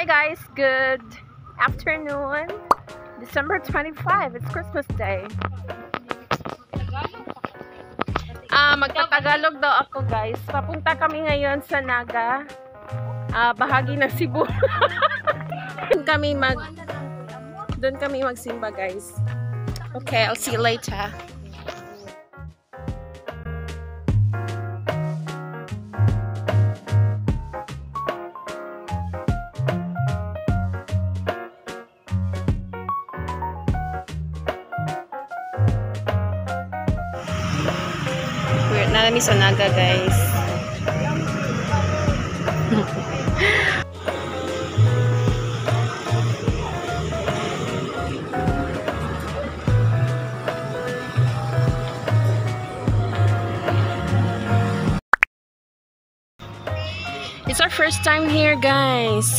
Hi guys, good afternoon. December 25, it's Christmas Day. Ah, magtatagalog daw ako guys. Papunta kami ngayon sa Naga. Ah, bahagi ng Cebu. doon kami mag Doon kami magsimba guys. Okay, I'll see you later. We're na kami sa Naga, guys. It's our first time here, guys.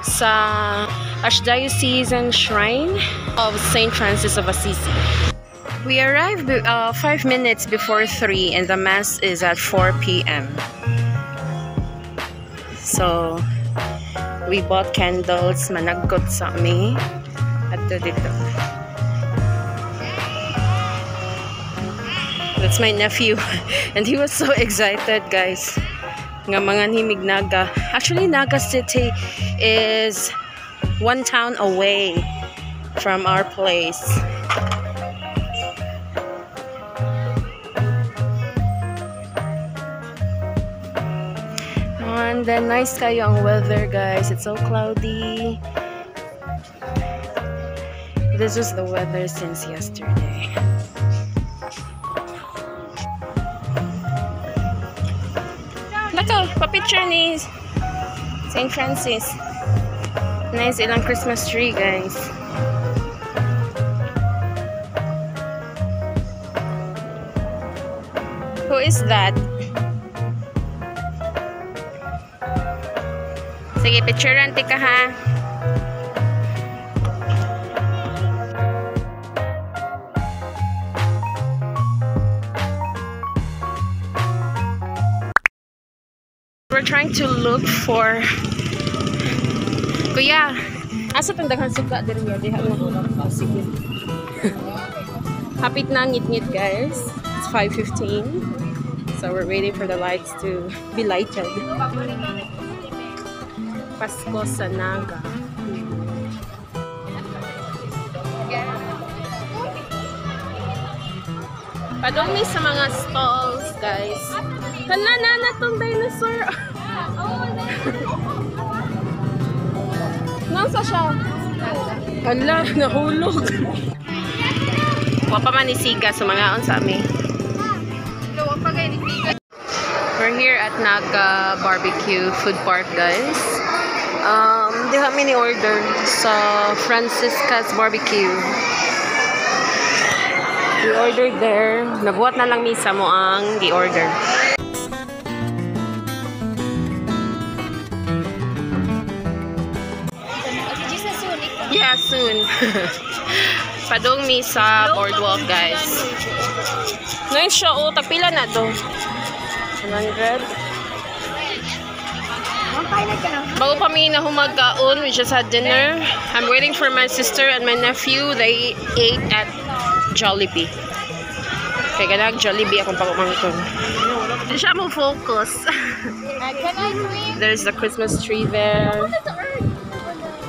Sa Archdiocesan Shrine of St. Francis of Assisi. We arrived uh, five minutes before 3 and the mass is at 4 p.m. So, we bought candles, managkot sa mi. At dito. That's my nephew. And he was so excited, guys. Nga mga himig Naga. Actually, Naga City is one town away from our place. And then nice kayo ang weather guys. It's so cloudy. This is the weather since yesterday. Nako, pa-picture ni St. Francis. Nice ilang Christmas tree guys. Who is that? Sige, picturean ti ka ha. We're trying to look for Kuya, asa tong daghang suka diri ya diha mo sige. Hapit na ngit-ngit guys. It's 5:15. So we're waiting for the lights to be lighted. Pasko sa Naga. Padumi sa mga stalls, guys. Hala na na tong dinosaur. Nasa siya? Hala, nahulog. Wapa man ni Siga sa mga on sa amin. We're here at Naga Barbecue Food Park, guys. Um, di kami ni order sa Francisca's Barbecue. We ordered there. Nabuhat na lang misa mo ang di-order. Yeah, soon. Padong mi sa boardwalk, guys. Nice siya, oh. Tagpila na to. 100. Bago pa mi na humagaon, we just had dinner. I'm waiting for my sister and my nephew. They ate at Jollibee. Kaya ganag Jollibee akong pagkumangton. Hindi siya mo focus. There's the Christmas tree there.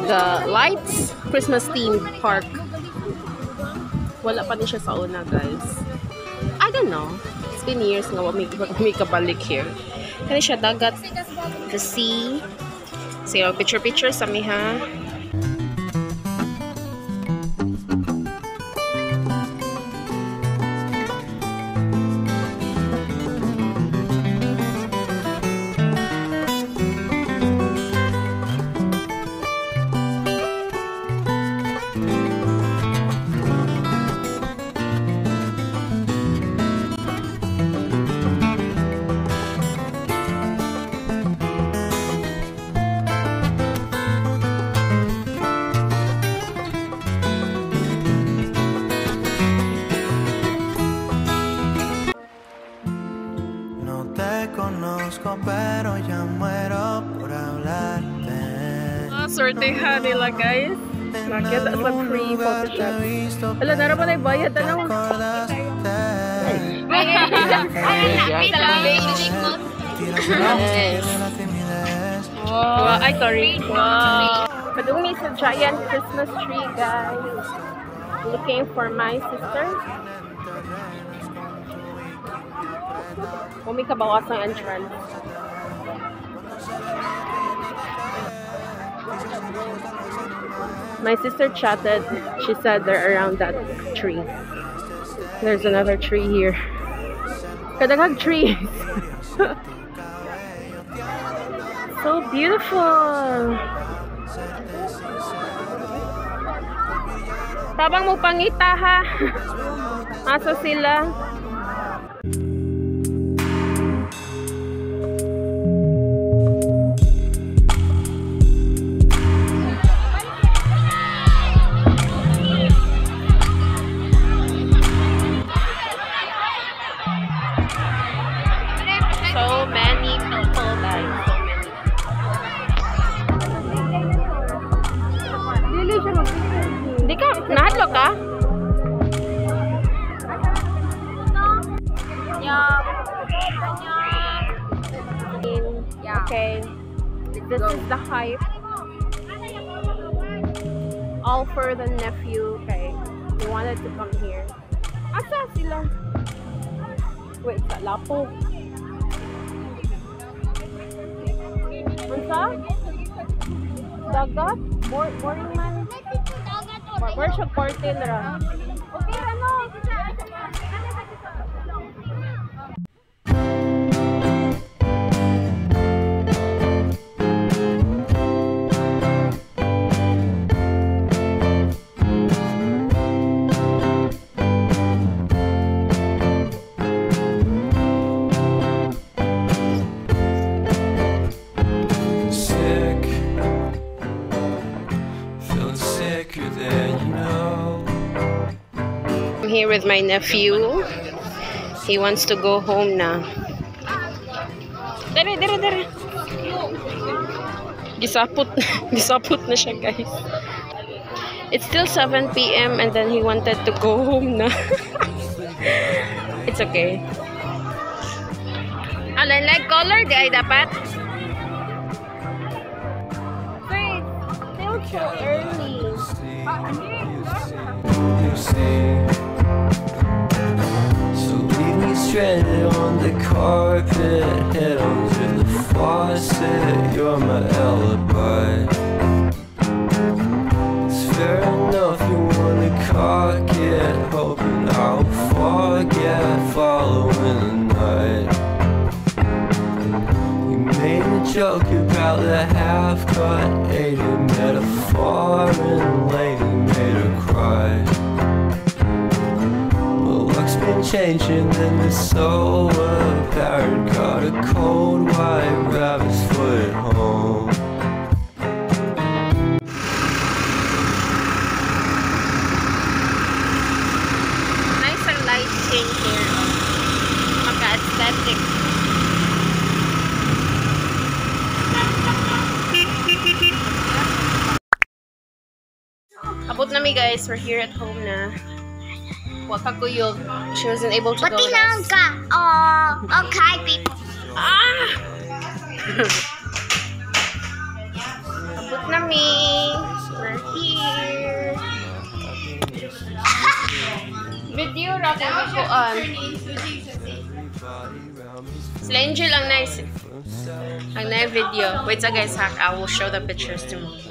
The lights, Christmas themed park. Wala pa din siya sa una, guys. I don't know. It's been years nga may, may kabalik here. Kani siya dagat, the sea. Sige, picture-picture sa mi te conozco, pero ya muero por hablarte. birthday nila guys. Nakita sa free photoshoot. Wala, naroon pa na yung bayad. Ano? Yes. Wow, ay, sorry. Wow. Kadumi sa giant Christmas tree, guys. Looking for my sister. Kung may kabawas ng entrance. My sister chatted. She said they're around that tree. There's another tree here. Kadagag trees. so beautiful. Tabang mo pangita ha. Asa sila? Yeah. Okay. This is the hype. All for the nephew. Okay. He wanted to come here. Asa sila? Wait, sa Lapo. Unsa? Dagat? Boarding man? Where, where siya quartel ra? I'm here with my nephew. He wants to go home now. Dere, dere, dere. Gisapot, gisapot na siya, guys. It's still 7 p.m. and then he wanted to go home na. It's okay. Alin, like color, di ay dapat? Wait, still so early. You see, so leave me stranded on the carpet, head under the faucet. You're my alibi. It's fair enough you wanna cock it, joke about the half cut Asian metaphor and lady made her cry. Well, luck's been changing and it's so apparent. Got a cold white rabbit's foot home. Abot na mi guys. We're here at home na. Wakakuyog. She wasn't able to go with us. ka? Oh, okay, people. Ah! Abot na mi. We're here. Video ra ko kuan. Sila Angel ang nice. Ang nice video. Wait a guys, hack. I will show the pictures tomorrow.